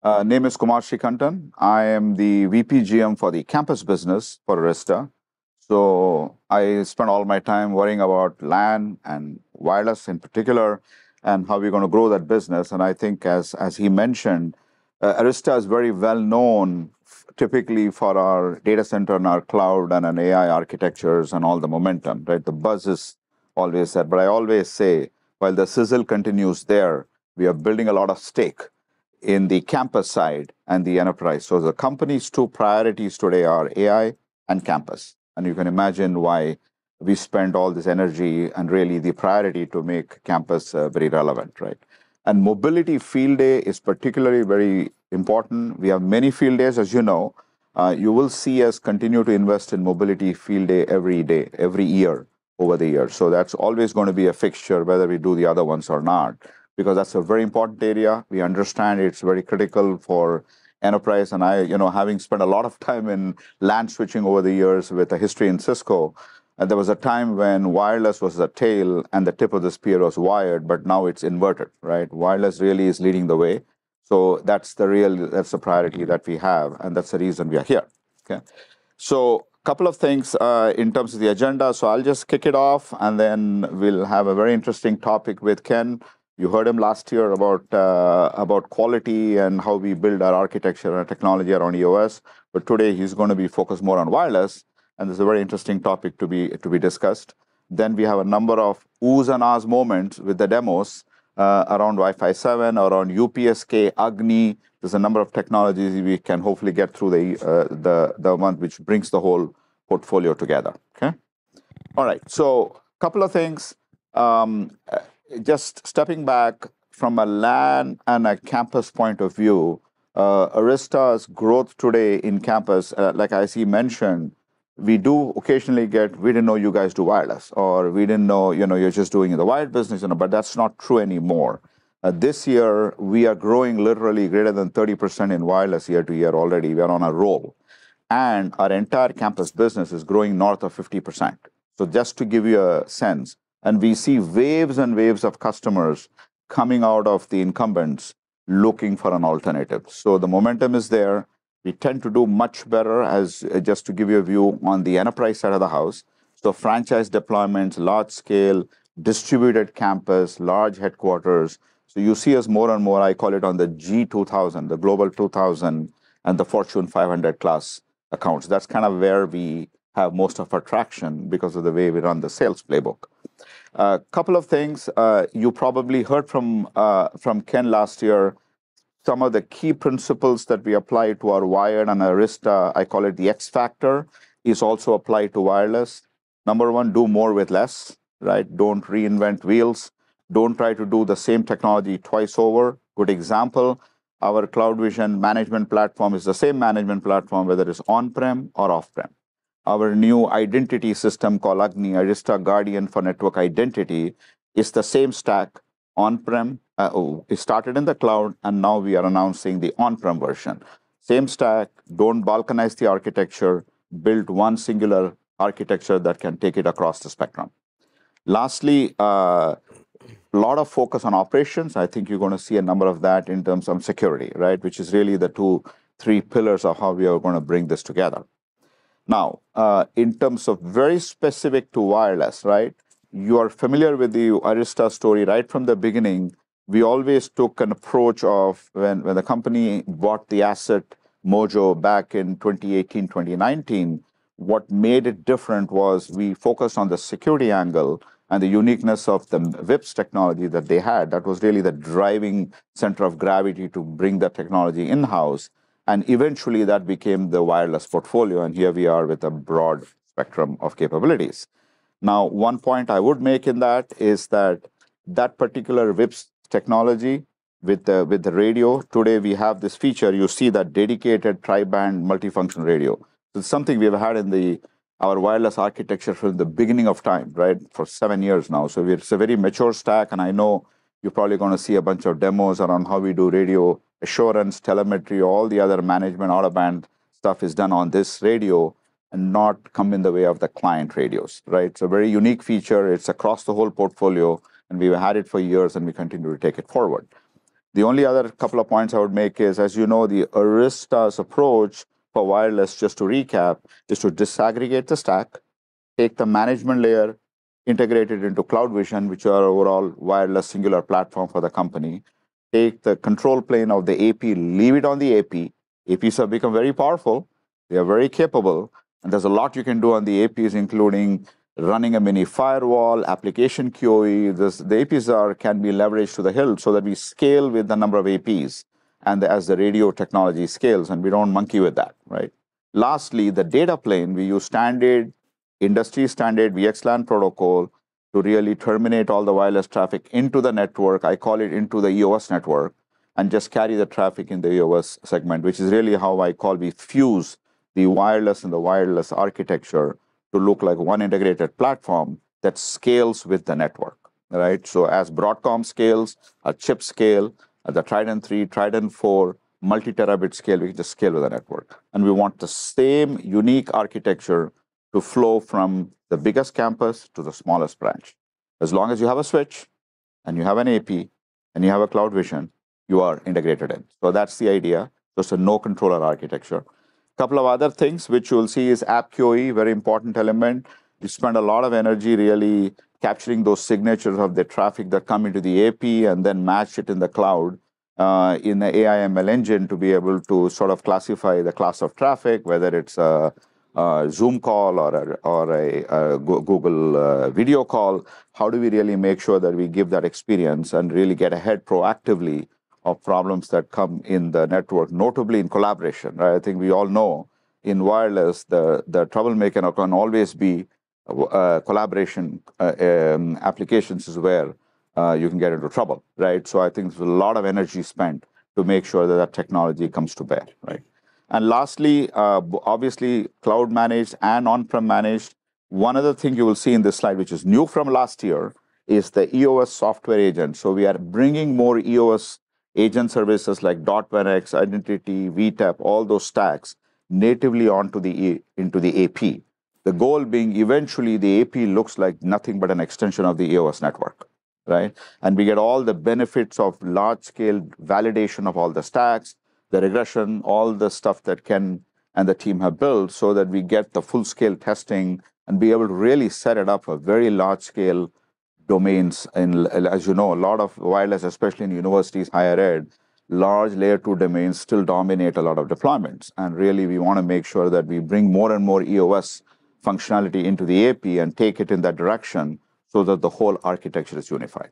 Uh, name is Kumar Srikantan. I am the VP GM for the campus business for Arista. So I spend all my time worrying about LAN and wireless in particular, and how we're going to grow that business. And I think, as as he mentioned, uh, Arista is very well known typically for our data center and our cloud and an AI architectures and all the momentum, right? The buzz is always there. But I always say, while the sizzle continues there, we are building a lot of stake in the campus side and the enterprise. So the company's two priorities today are AI and campus. And you can imagine why we spend all this energy and really the priority to make campus uh, very relevant, right? And mobility field day is particularly very important. We have many field days, as you know. Uh, you will see us continue to invest in mobility field day every day, every year over the years. So that's always going to be a fixture, whether we do the other ones or not, because that's a very important area. We understand it's very critical for enterprise. And I, you know, having spent a lot of time in LAN switching over the years with a history in Cisco, and there was a time when wireless was the tail and the tip of the spear was wired, but now it's inverted, right? Wireless really is leading the way. So that's the real, that's the priority that we have, and that's the reason we are here. Okay. So a couple of things uh, in terms of the agenda. So I'll just kick it off, and then we'll have a very interesting topic with Ken. You heard him last year about uh, about quality and how we build our architecture and technology around EOS. But today he's going to be focused more on wireless, and this is a very interesting topic to be to be discussed. Then we have a number of oohs and ahs moments with the demos uh, around Wi-Fi 7, around UPSK, Agni. There's a number of technologies we can hopefully get through the uh, the the month, which brings the whole portfolio together. Okay. All right. So a couple of things. Um, just stepping back from a LAN and a campus point of view, uh, Arista's growth today in campus, uh, like I see mentioned, we do occasionally get we didn't know you guys do wireless or we didn't know you know you're just doing the wired business you know but that's not true anymore. Uh, this year we are growing literally greater than 30% in wireless year to year already. We are on a roll. And our entire campus business is growing north of 50% so just to give you a sense and we see waves and waves of customers coming out of the incumbents looking for an alternative so the momentum is there we tend to do much better as uh, just to give you a view on the enterprise side of the house. So franchise deployments, large scale, distributed campus, large headquarters. So you see us more and more, I call it on the G2000, the Global 2000 and the Fortune 500 class accounts. That's kind of where we have most of our traction because of the way we run the sales playbook. A couple of things uh, you probably heard from uh, from Ken last year some of the key principles that we apply to our wired and Arista, I call it the X factor, is also applied to wireless. Number one, do more with less, right? Don't reinvent wheels. Don't try to do the same technology twice over. Good example, our CloudVision management platform is the same management platform, whether it's on-prem or off-prem. Our new identity system called Agni, Arista Guardian for Network Identity, is the same stack on-prem uh, oh, it started in the cloud, and now we are announcing the on-prem version. Same stack, don't balkanize the architecture, build one singular architecture that can take it across the spectrum. Lastly, a uh, lot of focus on operations. I think you're going to see a number of that in terms of security, right? Which is really the two, three pillars of how we are going to bring this together. Now, uh, in terms of very specific to wireless, right? You are familiar with the Arista story right from the beginning we always took an approach of when, when the company bought the asset Mojo back in 2018, 2019, what made it different was we focused on the security angle and the uniqueness of the WIPS technology that they had. That was really the driving center of gravity to bring that technology in house. And eventually that became the wireless portfolio. And here we are with a broad spectrum of capabilities. Now, one point I would make in that is that that particular WIPS technology with the with the radio. Today we have this feature. You see that dedicated tri-band multifunction radio. It's something we've had in the our wireless architecture from the beginning of time, right? For seven years now. So it's a very mature stack, and I know you're probably going to see a bunch of demos around how we do radio assurance, telemetry, all the other management out of band stuff is done on this radio and not come in the way of the client radios, right? It's a very unique feature. It's across the whole portfolio and we've had it for years and we continue to take it forward. The only other couple of points I would make is, as you know, the Arista's approach for wireless, just to recap, is to disaggregate the stack, take the management layer, integrate it into CloudVision, which are overall wireless singular platform for the company, take the control plane of the AP, leave it on the AP. APs have become very powerful. They are very capable. And there's a lot you can do on the APs, including running a mini firewall, application QoE. The APs are, can be leveraged to the hilt so that we scale with the number of APs and as the radio technology scales, and we don't monkey with that, right? Lastly, the data plane, we use standard, industry standard VXLAN protocol to really terminate all the wireless traffic into the network. I call it into the EOS network and just carry the traffic in the EOS segment, which is really how I call we fuse the wireless and the wireless architecture to look like one integrated platform that scales with the network, right? So as Broadcom scales, a chip scale, the Trident 3, Trident 4, multi-terabit scale, we can just scale with the network. And we want the same unique architecture to flow from the biggest campus to the smallest branch. As long as you have a switch and you have an AP and you have a CloudVision, you are integrated in. So that's the idea. Just a no controller architecture. Couple of other things which you'll see is app QoE, very important element. You spend a lot of energy really capturing those signatures of the traffic that come into the AP and then match it in the cloud uh, in the AIML engine to be able to sort of classify the class of traffic, whether it's a, a Zoom call or a, or a, a Google uh, video call. How do we really make sure that we give that experience and really get ahead proactively of problems that come in the network, notably in collaboration? Right? I think we all know in wireless, the, the troublemaker can always be uh, collaboration uh, um, applications is where uh, you can get into trouble, right? So I think there's a lot of energy spent to make sure that that technology comes to bear, right? And lastly, uh, obviously, cloud managed and on-prem managed. One other thing you will see in this slide, which is new from last year, is the EOS software agent. So we are bringing more EOS agent services like .1x, Identity, VTAP, all those stacks natively onto the into the AP. The goal being eventually the AP looks like nothing but an extension of the EOS network, right? And we get all the benefits of large scale validation of all the stacks, the regression, all the stuff that Ken and the team have built so that we get the full scale testing and be able to really set it up for very large scale domains. And as you know, a lot of wireless, especially in universities, higher ed, large layer two domains still dominate a lot of deployments. And really, we want to make sure that we bring more and more EOS functionality into the AP and take it in that direction so that the whole architecture is unified.